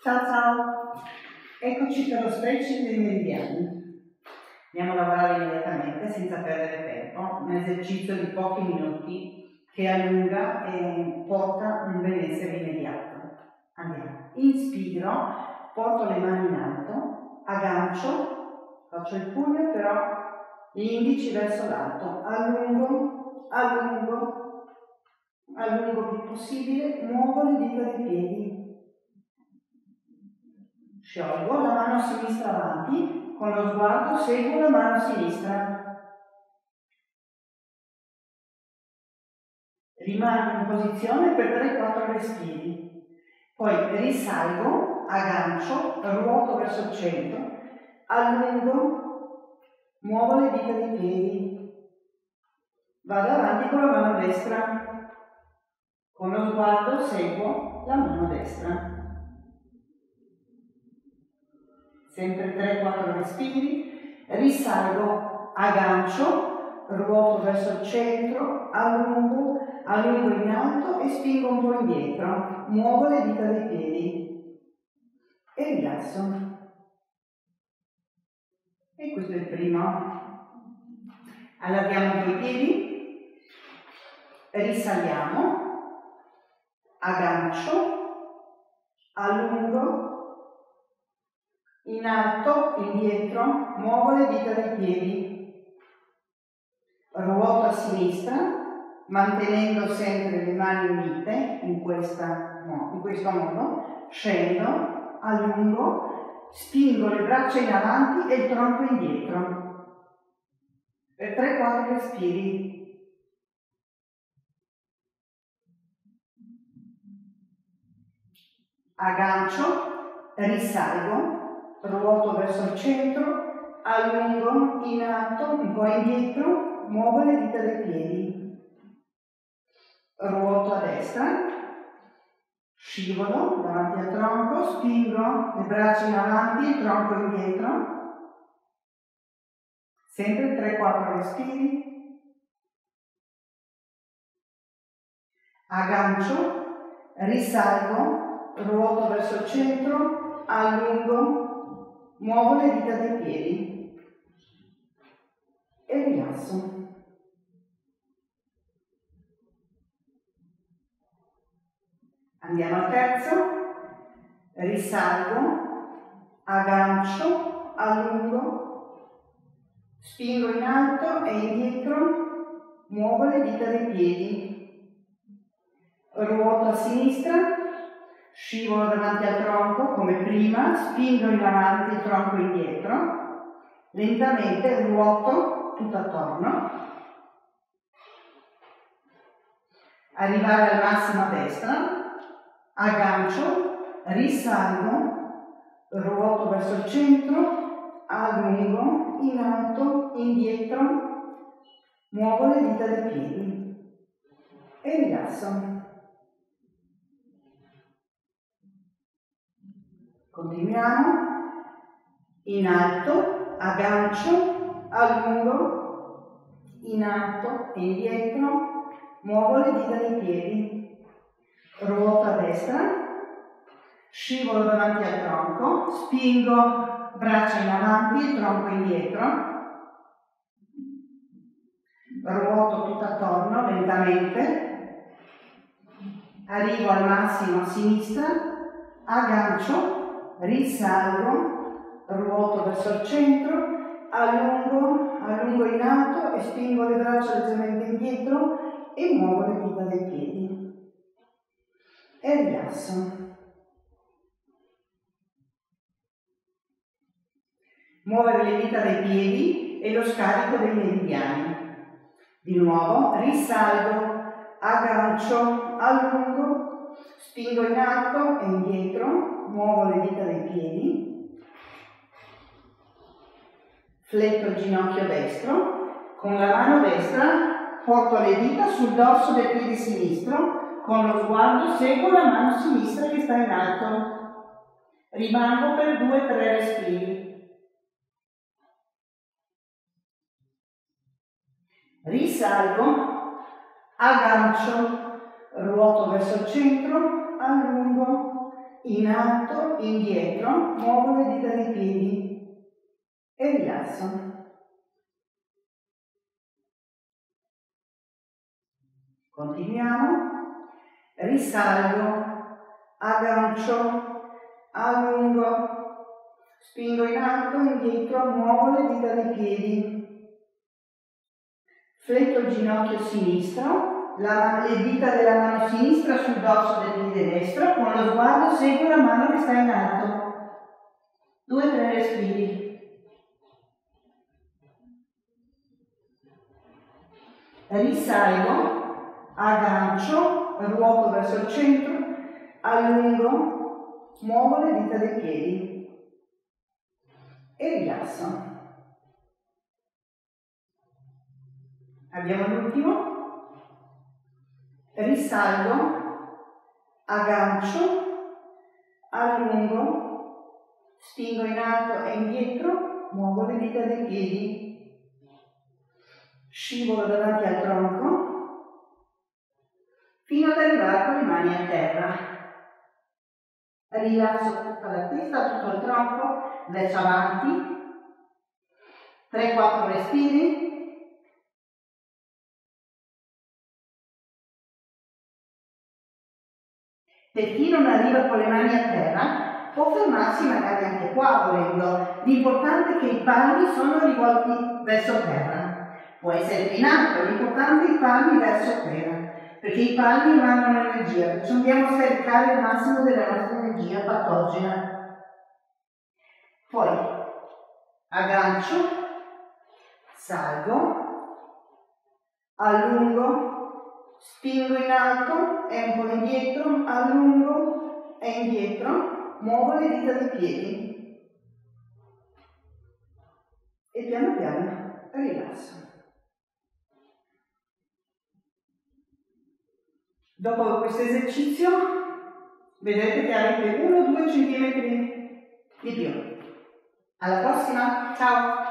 Ciao ciao! Eccoci per lo stretching dei meridiani. Andiamo a lavorare immediatamente senza perdere tempo, un esercizio di pochi minuti che allunga e porta un benessere immediato. Andiamo. Inspiro, porto le mani in alto, aggancio, faccio il pugno però gli indici verso l'alto, allungo, allungo, allungo il più possibile, muovo le dita dei piedi, Sciolgo la mano sinistra avanti, con lo sguardo seguo la mano sinistra. Rimango in posizione per 3-4 respiri. Poi risalgo, aggancio, ruoto verso il centro, allungo, muovo le dita dei piedi. Vado avanti con la mano destra. Con lo sguardo seguo la mano destra. Sempre 3-4 respiri, risalgo, aggancio, ruoto verso il centro, allungo, allungo in alto e spingo un po' indietro, muovo le dita dei piedi. E rilasso. E questo è il primo. Allarghiamo i piedi, risaliamo, aggancio, allungo, in alto, indietro, muovo le dita dei piedi, ruoto a sinistra, mantenendo sempre le mani unite in, questa, no, in questo modo, scendo, allungo, spingo le braccia in avanti e il tronco indietro. Per 3-4 respiri. Aggancio, risalgo, ruoto verso il centro, allungo, in alto, un po' indietro, muovo le dita dei piedi, ruoto a destra, scivolo davanti al tronco, spingo le braccia in avanti, il tronco indietro, sempre 3-4 respiri, aggancio, risalgo, ruoto verso il centro, allungo, Muovo le dita dei piedi. E rilasso. Andiamo al terzo, risalgo, aggancio, allungo, spingo in alto e indietro, muovo le dita dei piedi, ruoto a sinistra, scivolo davanti al tronco come prima, spingo in avanti il tronco indietro, lentamente ruoto tutto attorno, arrivare al massimo a destra, aggancio, risalgo, ruoto verso il centro, allungo, in alto, indietro, muovo le dita dei piedi e rilasso. Continuiamo. In alto, aggancio, allungo, in alto e indietro, muovo le dita dei piedi, ruoto a destra, scivolo davanti al tronco, spingo braccia in avanti, tronco indietro, ruoto tutto attorno lentamente, arrivo al massimo a sinistra, aggancio, risalgo, ruoto verso il centro, allungo, allungo in alto e spingo le braccia leggermente indietro e muovo le dita dei piedi. E rilasso. Muovere le dita dei piedi e lo scarico dei meridiani. Di nuovo, risalgo, aggancio, allungo, spingo in alto e indietro, muovo le dita dei piedi, fletto il ginocchio destro, con la mano destra porto le dita sul dorso del piede sinistro, con lo sguardo seguo la mano sinistra che sta in alto. Rimango per due o tre respiri. Risalgo, aggancio, ruoto verso il centro, allungo, in alto, indietro, muovo le dita dei piedi e rilasso. Continuiamo, risalgo, aggancio, allungo, spingo in alto, indietro, muovo le dita dei piedi, fletto il ginocchio sinistro, la, le dita della mano sinistra sul dorso del piede destro, con lo sguardo seguo la mano che sta in alto. Due tre respiri. Risalgo, aggancio, ruoto verso il centro, allungo, muovo le dita dei piedi e rilasso. Abbiamo l'ultimo risalgo, aggancio, allungo, spingo in alto e indietro, muovo le dita dei piedi, scivolo davanti al tronco, fino ad arrivare con le mani a terra. Rilasso tutta la testa, tutto il tronco, verso avanti, 3-4 respiri, Per chi non arriva con le mani a terra, può fermarsi magari anche qua volendo. L'importante è che i palmi sono rivolti verso terra. Può essere in alto, l'importante è i palmi verso terra, perché i palmi emanano energia, perciò andiamo a scaricare il massimo della nostra energia patogena. Poi aggancio, salgo, allungo, spingo in alto e un po' indietro, allungo e indietro, muovo le dita dei piedi e piano piano rilasso. Dopo questo esercizio vedrete che avete 1-2 cm di più. Alla prossima, ciao!